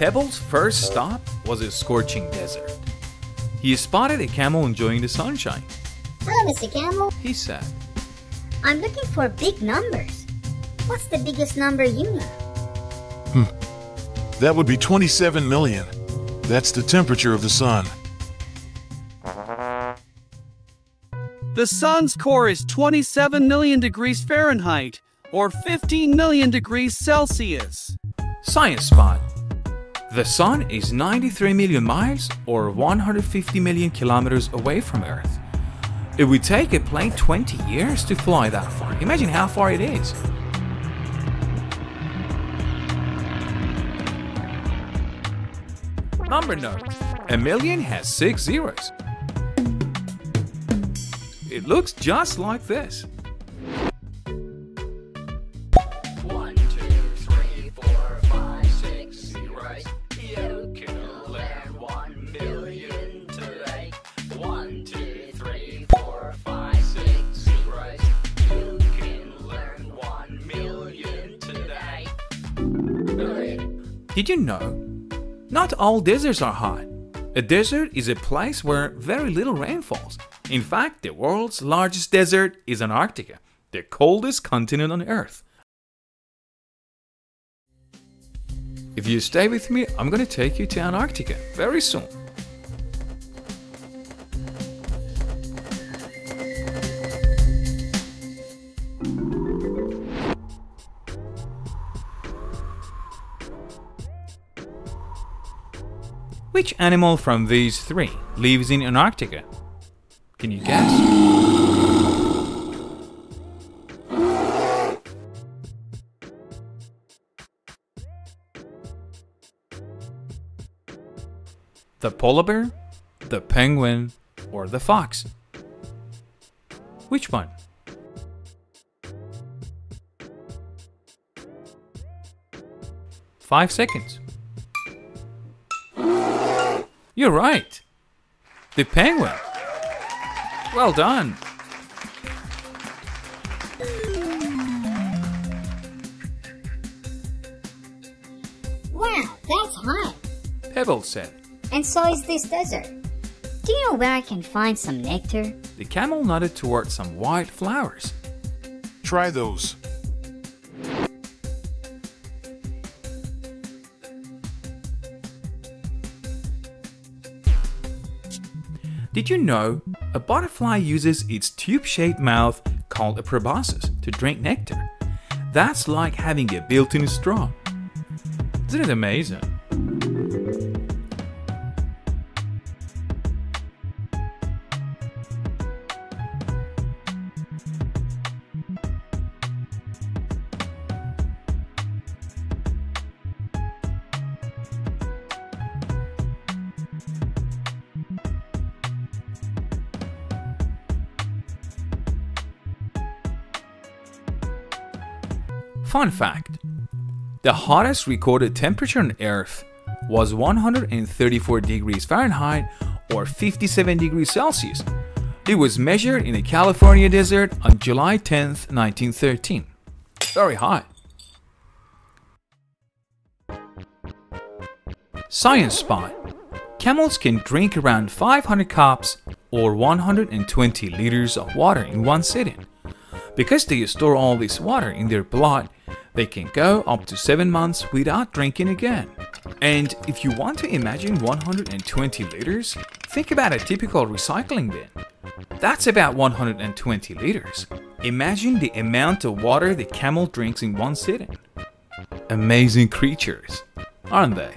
Pebble's first stop was a scorching desert. He spotted a camel enjoying the sunshine. Hello, Mr. Camel. He said, I'm looking for big numbers. What's the biggest number you know? Hmm. That would be 27 million. That's the temperature of the sun. The sun's core is 27 million degrees Fahrenheit, or 15 million degrees Celsius. Science Spot. The sun is 93 million miles or 150 million kilometers away from Earth. It would take a plane 20 years to fly that far. Imagine how far it is. Number note. A million has six zeros. It looks just like this. Did you know? Not all deserts are hot. A desert is a place where very little rain falls. In fact, the world's largest desert is Antarctica, the coldest continent on Earth. If you stay with me, I'm going to take you to Antarctica very soon. Which animal from these three lives in Antarctica? Can you guess? The polar bear, the penguin, or the fox? Which one? Five seconds. You're right. The penguin. Well done. Wow, that's hot. Pebble said. And so is this desert. Do you know where I can find some nectar? The camel nodded toward some white flowers. Try those. Did you know a butterfly uses its tube shaped mouth called a proboscis to drink nectar? That's like having a built in straw. Isn't it amazing? Fun fact The hottest recorded temperature on Earth was 134 degrees Fahrenheit or 57 degrees Celsius. It was measured in the California desert on July 10, 1913. Very hot. Science Spot Camels can drink around 500 cups or 120 liters of water in one sitting. Because they store all this water in their blood, they can go up to 7 months without drinking again. And if you want to imagine 120 liters, think about a typical recycling bin. That's about 120 liters. Imagine the amount of water the camel drinks in one sitting. Amazing creatures, aren't they?